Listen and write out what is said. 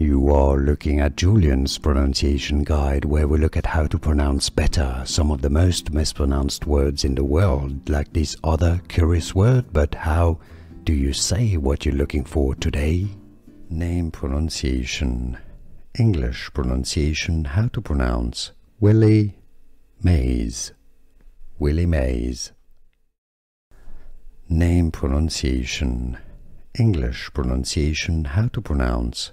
You are looking at Julien's pronunciation guide where we look at how to pronounce better some of the most mispronounced words in the world, like this other curious word, but how do you say what you're looking for today? Name pronunciation, English pronunciation, how to pronounce. Willie Mays, Willie Mays. Name pronunciation, English pronunciation, how to pronounce